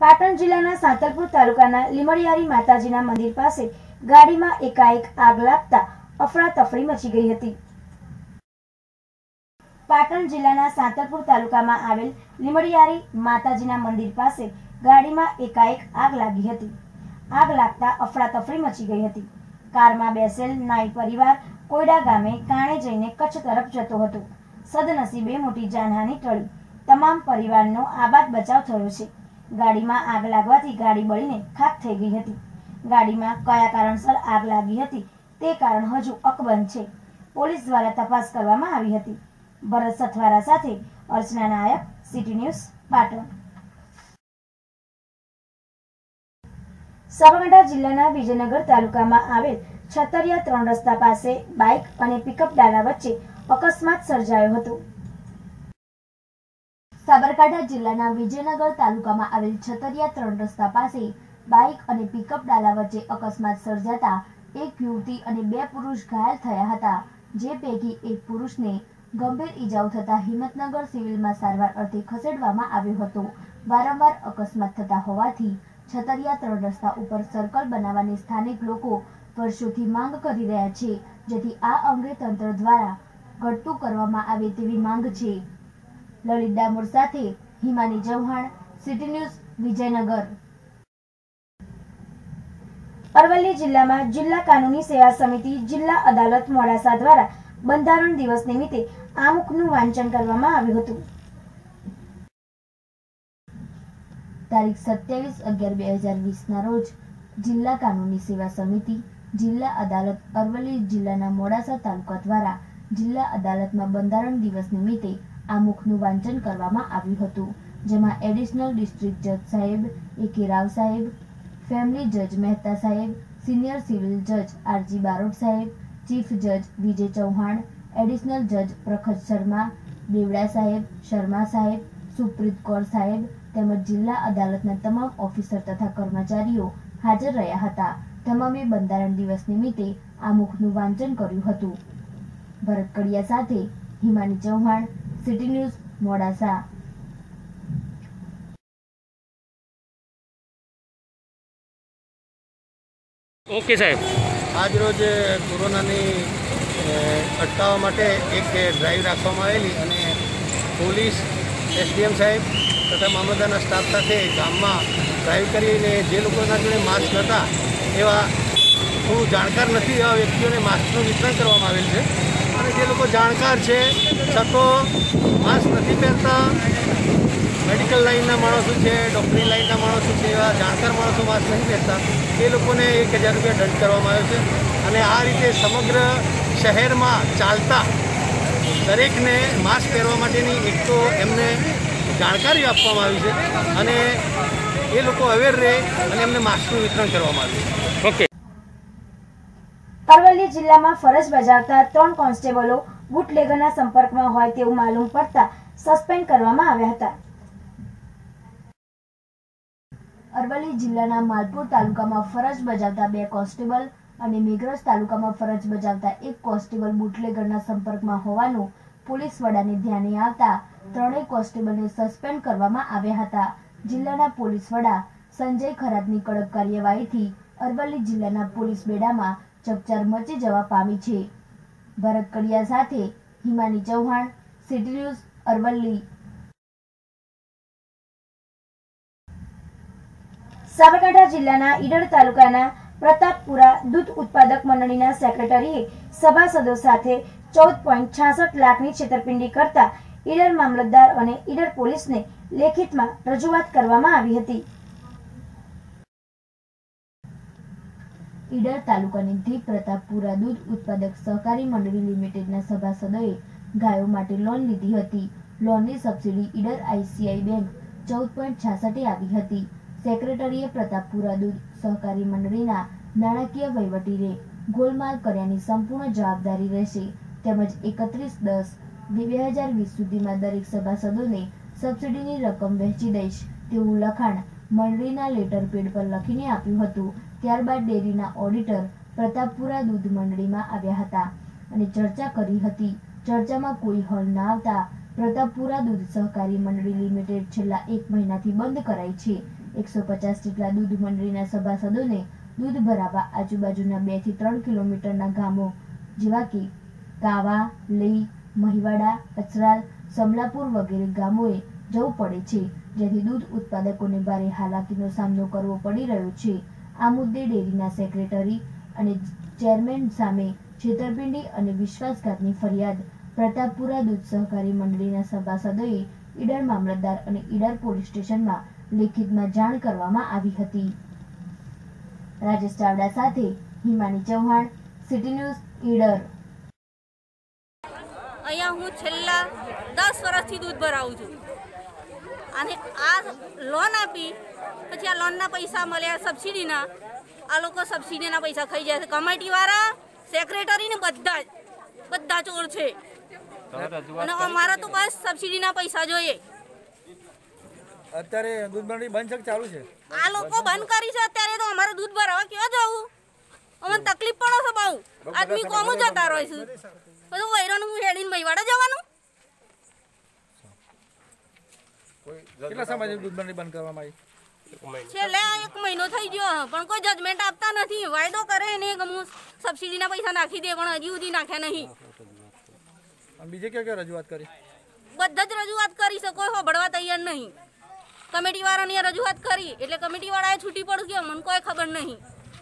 પાટણ જિલ્લાના સાંતલપુર તાલુકાના લીમડિયારી માતાજીના મંદિર પાસે ગાડીમાં એકાએક આગ લાગતા અફરાતફરી મચી ગઈ હતી. પાટણ જિલ્લાના સાંતલપુર તાલુકામાં આવેલ લીમડિયારી માતાજીના મંદિર પાસે ગાડીમાં એકાએક આગ લાગી હતી. આગ લાગતા અફરાતફરી મચી ગઈ હતી. કારમાં બેસેલ નાઈ પરિવાર કોયડા ગામે કાણે જઈને કચ્છ તરફ જતો હતો. સદનસીબે મોટી જાનહાની ટળી. તમામ પરિવારનો આબાદ બચાવ થયો છે. ગાડીમાં આગ લાગવાથી ગાડી બળીને ખાક થઈ ગઈ હતી. ગાડીમાં કયા કારણસર આગ લાગી હતી તે કારણ હજુ અકબંધ છે. પોલીસ દ્વારા તપાસ કરવામાં આવી હતી. ભરત સથવારા સાથે અર્ચના નાયક, સિટી ન્યૂઝ, પાટણ. સાબરકાંઠા જિલ્લાના વિજયનગર તાલુકામાં આવેલ છતરિયા ત્રણ રસ્તા પાસે બાઇક અને પિકઅપ ડાલા વચ્ચે અકસ્માત સર્જાયો હતો. સાબરકાંઠા જિલ્લાના વિજયનગર તાલુકામાં આવેલ છતરિયા ત્રણ રસ્તા પાસે બાઇક અને પિકઅપ ડાલા વચ્ચે અકસ્માત સર્જાતા એક યુવતી અને બે પુરુષ ઘાયલ થયા હતા, જે પૈકી એક પુરુષને ગંભીર ઈજાઓ થતા હિંમતનગર સિવિલમાં સારવાર અર્થે ખસેડવામાં આવ્યો હતો. વારંવાર અકસ્માત થતા હોવાથી છતરિયા ત્રણ રસ્તા ઉપર સર્કલ બનાવવાની સ્થાનિક લોકો વર્ષોથી માંગ કરી રહ્યા છે, જેથી આ અંગે તંત્ર દ્વારા ઘટતું કરવામાં આવે તેવી માંગ છે. લલિત ડામોર સાથે હિમાની ચૌહાણ, સિટી ન્યૂઝ, વિજયનગર. અરવલ્લી જિલ્લામાં જિલ્લા કાનૂની સેવા સમિતિ, જિલ્લા અદાલત મોડાસા દ્વારા બંધારણ દિવસ નિમિત્તે આમુખનું વાંચન કરવામાં આવ્યું હતું. તારીખ સત્યાવીસ અગિયાર બે હજાર વીસના રોજ જિલ્લા કાનૂની સેવા સમિતિ, જિલ્લા અદાલત અરવલ્લી જિલ્લાના મોડાસા તાલુકા દ્વારા જિલ્લા અદાલતમાં બંધારણ દિવસ નિમિત્તે આમુખનું વાંચન કરવામાં આવ્યું હતું, જેમાં એડિશનલ ડિસ્ટ્રિક્ટ જજ સાહેબ એ કે રાવ સાહેબ, ફેમિલી જજ મહેતા સાહેબ, સિનિયર સિવિલ જજ આરજી બારોટ સાહેબ, ચીફ જજ વિજય ચૌહાણ, એડિશનલ જજ પ્રખર શર્મા, દેવડા સાહેબ, શર્મા સાહેબ, સુપ્રીત કૌર સાહેબ તેમજ જિલ્લા અદાલતના તમામ ઓફિસર તથા કર્મચારીઓ હાજર રહ્યા હતા. તમામે બંધારણ દિવસ નિમિત્તે આમુખનું વાંચન કર્યું હતું. ભરત કડિયા સાથે Himani Chauhan city news Modasa okay સાહેબ. આજરોજ કોરોનાની અટકાવવા માટે એક ડ્રાઈવ રાખવામાં આવેલી અને પોલીસ એસડીએમ સાહેબ તથા મામલતદારના સ્ટાફ સાથે ગામમાં ડ્રાઈવ કરીને જે લોકોના જોડે માસ્ક હતા એવા હું જાણકાર નથી એવા વ્યક્તિઓને માસ્કનું વિતરણ કરવામાં આવેલ છે. જે લોકો જાણકાર છે છતો માસ્ક નથી પહેરતા. મેડિકલ લાઇનના માણસો છે ડૉક્ટરી લાઇનના માણસો છે, એવા જાણકાર માણસો માસ્ક નહીં પહેરતા. એ લોકોને એક હજાર રૂપિયા દંડ કરવામાં આવ્યો છે. અને આ રીતે સમગ્ર શહેરમાં ચાલતા દરેકને માસ્ક પહેરવા માટેની એક તો એમને જાણકારી આપવામાં આવી છે. અને એ લોકો અવેર રહે અને એમને માસ્કનું વિતરણ કરવામાં આવ્યું ઓકે. અરવલ્લી જિલ્લામાં ફરજ બજાવતા ત્રણ કોન્સ્ટેબલો બુટલેગરના સંપર્કમાં હોય તેવું માલુમ પડતા સસ્પેન્ડ કરવામાં આવ્યા હતા. અરવલ્લી જિલ્લાના માલપુર તાલુકામાં ફરજ બજાવતા બે કોન્સ્ટેબલ અને મેઘરજ તાલુકામાં ફરજ બજાવતા એક કોન્સ્ટેબલ બુટલેગરના સંપર્કમાં હોવાનું પોલીસ વડાને ધ્યાને આવતા ત્રણેય કોન્સ્ટેબલને સસ્પેન્ડ કરવામાં આવ્યા હતા. જિલ્લાના પોલીસ વડા સંજય ખરાતની કડક કાર્યવાહીથી અરવલ્લી જિલ્લાના પોલીસ બેડામાં ચકચાર મચી જવા પામી છે. ભરત કડિયા સાથે હિમાની ચૌહાણ, સિટી ન્યૂઝ, અરવલ્લી. સાબરકાંઠા જિલ્લાના ઈડર તાલુકાના પ્રતાપપુરા દૂધ ઉત્પાદક મંડળીના સેક્રેટરીએ સભાસદો સાથે ચૌદ પોઈન્ટ છાસઠ લાખની છેતરપિંડી કરતા ઈડર મામલતદાર અને ઈડર પોલીસને લેખિતમાં રજૂઆત કરવામાં આવી હતી. ઈડર તાલુકાની ધી પ્રતાપપુરા દૂધ ઉત્પાદક સહકારી મંડળી લિમિટેડના સભાસદોએ ગાયો માટે લોન લીધી હતી. લોનની સબસિડી ઈડર આઈસીઆઈ બેંક ચૌદ પોઈન્ટ છાસઠે આવી હતી. સેક્રેટરીએ પ્રતાપપુરા દૂધ સહકારી મંડળીના નાણાકીય વહીવટીને ગોલમાલ કર્યાની સંપૂર્ણ જવાબદારી રહેશે તેમજ એકત્રીસ દસ બે હજાર વીસ સુધીમાં દરેક સભાસદોને સબસિડીની રકમ વહેંચી દઈશ તેવું લખાણ મંડળીના લેટર પેડ પર લખીને આપ્યું હતું. ત્યારબાદ ડેરીના ઓડિટર પ્રતાપપુરા દૂધ મંડળીમાં આવ્યા હતા અને ચર્ચા કરી હતી. ચર્ચામાં કોઈ હલ ના આવતા પ્રતાપપુરા દૂધ સહકારી મંડળી લિમિટેડ છેલ્લા એક મહિનાથી બંધ કરાઈ છે. એકસો પચાસ જેટલા દૂધ મંડળીના સભાસદોને દૂધ ભરાવવા આજુબાજુના બેથી ત્રણ કિલોમીટરના ગામો જેવા કે કાવા, લઈ, મહિવાડા અચરાલ સમલાપુર વગેરે ગામોએ જવું પડે છે. જેથી દૂધ ઉત્પાદકોને ભારે હાલાકીનો સામનો કરવો પડી રહ્યો છે. આ મુદ્દે ડેરીના સેક્રેટરી અને ચેરમેન સામે છેતરપિંડી અને વિશ્વાસઘાતની ફરિયાદ પ્રતાપપુરા દૂધ સહકારી મંડળીના સભાસદોએ ઈડર મામલતદાર અને ઈડર પોલીસ સ્ટેશનમાં લેખિતમાં જાણ કરવામાં આવી હતી. રાજેશ ચાવડા સાથે હિમાની ચૌહાણ, સિટી ન્યૂઝ, ઈડર. અહીંયા હું છેલ્લા દસ વર્ષથી દૂધ ભરાવું છું. અને આ લોન આપી પછી આ લોનના પૈસા મળ્યા સબસિડીના આ લોકો સબસિડીના પૈસા ખાઈ જાય છે. કમિટીવાળા સેક્રેટરી ને બધા જ બધા ચોર છે. અને અમારા તો બસ સબસિડીના પૈસા જોઈએ. અત્યારે દૂધ મંડળી બંધ ચાલુ છે? આ લોકો બંધ કરી છે. અત્યારે તો અમારે દૂધ ભરાવા કેવા જવું? અમને તકલીફ પડે છે બહુ. આદમી કોમ જતા રહે છે. બધું વૈરાનું હેડીને ભઈવાડા જવાનું? કેટલા સમય દૂધ ભરણી બંધ કરવામાં આવી? છેલ્લે એક મહિનો થઈ ગયો પણ કોઈ જજમેન્ટ આપતા નથી. વાયદો કરે ને હું સબસિડીના પૈસા નાખી દે પણ હજી સુધી નાખે નહીં. બીજે ક્યાં ક્યાં રજૂઆત કરી? બધા જ રજૂઆત કરી છે કોઈ હોબળવા તૈયાર નહીં. કમિટી વાળાની રજૂઆત કરી એટલે કમિટી વાળાએ છૂટી પડ્યું કે મને કોઈ ખબર નહીં.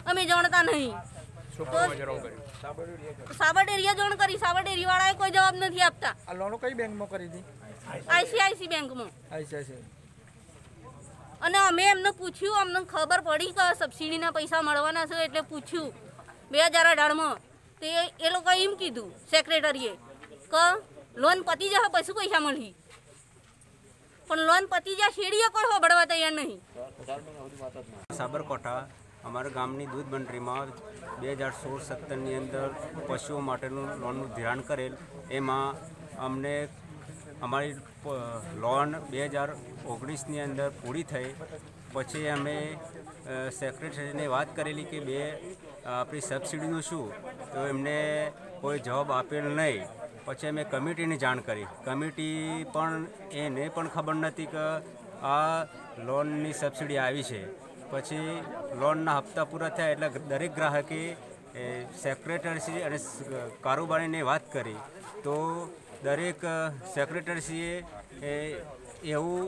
અમે જાણતા નહીં. સાબરડેરિયા જોણ કરી સાબરડેરી વાળાએ કોઈ જવાબ નથી આપતા. આ લોનો કઈ બેંકમાં કરી હતી? આઈસીઆઈસી બેંકમાં. આઈસીઆઈસી. અને અમે એમને પૂછ્યું, અમને ખબર પડી કે સબસિડીના પૈસા મળવાના છે એટલે પૂછ્યું બે હજાર અઢારમાં. તે એ લોકો એમ કીધું સેક્રેટરીએ કે લોન પતી જશે, પછી પૈસા મળી પણ લોન પતી જાય, શેરીએ કોઈ હોબળવા તૈયાર નહીં. સાબરકોઠા, અમારા ગામની દૂધ મંડળીમાં બે હજાર સોળ સત્તરની અંદર પશુઓ માટેનું લોનનું ધિરાણ કરેલ. એમાં અમને અમારી લોન બે હજાર ઓગણીસની અંદર પૂરી થઈ. પછી અમે સેક્રેટરીને વાત કરેલી કે બે આપણી સબસિડીનું શું? તો એમને કોઈ જવાબ આપેલ નહીં. પછી અમે કમિટીની જાણ કરી. કમિટી પણ એને પણ ખબર નથી કે આ લોનની સબસિડી આવી છે. પછી લોનના હપ્તા પૂરા થયા એટલે દરેક ગ્રાહકે એ, સેક્રેટરીશ્રી અને કારોબારીને વાત કરી. તો દરેક સેક્રેટરીશ્રીએ એવું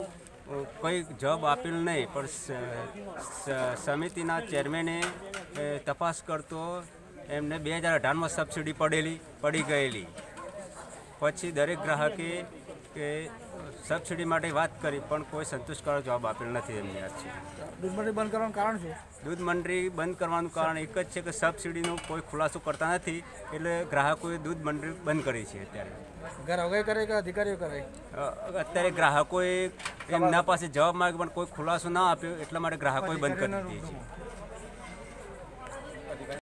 કોઈ જવાબ આપેલ નહીં, પણ સમિતિના ચેરમેને તપાસ કરતો એમને બે હજાર અઢારમાં સબસિડી પડેલી, પડી ગયેલી. પછી દરેક ગ્રાહકે કે સબસિડી માટે વાત કરી પણ કોઈ સંતુષ્ટકારક જવાબ આપેલ નથી એમની આજ સુધી દૂધ મંડળી બંધ કરવાનું કારણ શું? દૂધ મંડળી બંધ કરવાનું કારણ એક જ છે કે સબસિડીનો કોઈ ખુલાસો કરતા નથી એટલે ગ્રાહકોએ દૂધ મંડળી બંધ કરી છે અત્યારે. ઘર અગાઈ કરે કે અધિકારીઓ કરે? અત્યારે ગ્રાહકોએ એમના પાસે જવાબ માંગ્યો પણ કોઈ ખુલાસો ના આપ્યો એટલા માટે ગ્રાહકોએ બંધ કરી દીધી છે.